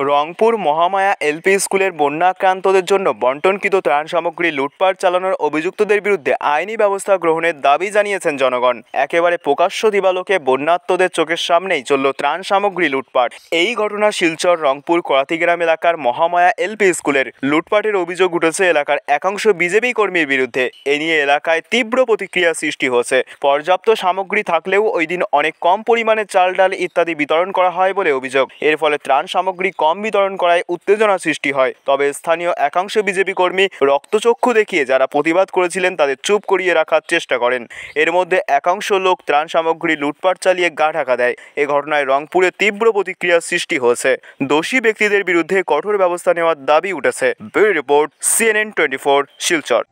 Rangpur Mahamaya LP স্কুলের বন্যাক্রান্তদের জন্য বন্টনকৃত ত্রাণ সামগ্রী লুটপাট চালানোর অভিযুক্তদের বিরুদ্ধে আইনি ব্যবস্থা গ্রহণের দাবি জানিয়েছেন জনগণ। একেবারে প্রকাশ্য দিবালোকে বন্যাত্মদের চোখের সামনেই চলল ত্রাণ সামগ্রী লুটপাট। এই ঘটনা শিলচর, রংপুর, করাতিগ্রাম এলাকার মহামায়া এলপি স্কুলের লুটপাটের অভিযোগ উঠেছে এলাকার একাংশ বিজেপি কর্মীর বিরুদ্ধে। এ নিয়ে এলাকায় তীব্র প্রতিক্রিয়া সৃষ্টি হয়েছে। পর্যাপ্ত সামগ্রী থাকলেও ওই দিন অনেক কম পরিমাণে চাল, ডাল ইত্যাদি বিতরণ করা হয় বলে অভিযোগ। এর ফলে ত্রাণ সামগ্রী কম বিতরণ করায় উত্তেজনা সৃষ্টি হয়। তবে স্থানীয় একাংশ বিজেপি কর্মী রক্তচক্ষু দেখিয়ে যারা প্রতিবাদ করেছিলেন তাদের চুপ করিয়ে রাখার চেষ্টা করেন। এর মধ্যে একাংশ লোক ত্রাণ সামগ্রী লুটপাট চালিয়ে গা ঢাকা দেয়। এ ঘটনায় রংপুরে তীব্র প্রতিক্রিয়া সৃষ্টি হয়েছে। দোষী ব্যক্তিদের বিরুদ্ধে কঠোর ব্যবস্থা নেওয়ার দাবি উঠেছে। Report, CNN twenty four, Silchar.